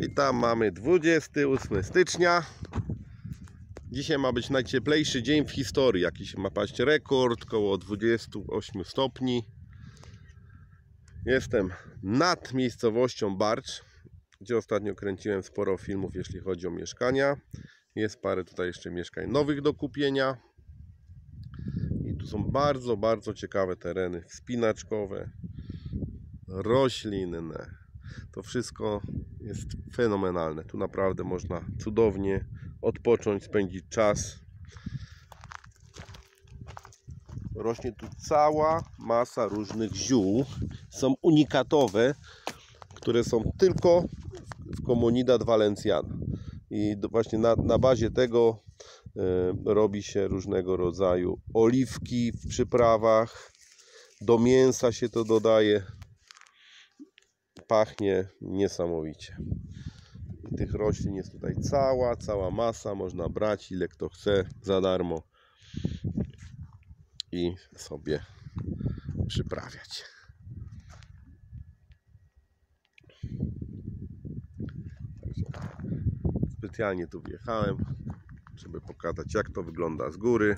I tam mamy 28 stycznia. Dzisiaj ma być najcieplejszy dzień w historii. Jakiś ma paść rekord, koło 28 stopni. Jestem nad miejscowością Barcz, gdzie ostatnio kręciłem sporo filmów, jeśli chodzi o mieszkania. Jest parę tutaj jeszcze mieszkań nowych do kupienia. I tu są bardzo, bardzo ciekawe tereny wspinaczkowe, roślinne. To wszystko jest fenomenalne. Tu naprawdę można cudownie odpocząć, spędzić czas. Rośnie tu cała masa różnych ziół. Są unikatowe, które są tylko w Comunidad Valenciana. I właśnie na, na bazie tego e, robi się różnego rodzaju oliwki w przyprawach. Do mięsa się to dodaje. Pachnie niesamowicie. I tych roślin jest tutaj cała, cała masa. Można brać ile kto chce za darmo i sobie przyprawiać. Specjalnie tu wjechałem, żeby pokazać jak to wygląda z góry.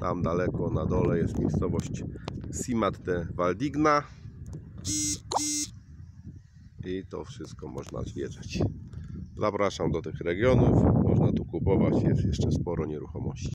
Tam daleko na dole jest miejscowość Simat de Valdigna. I to wszystko można zwiedzać. Zapraszam do tych regionów. Można tu kupować, jest jeszcze sporo nieruchomości.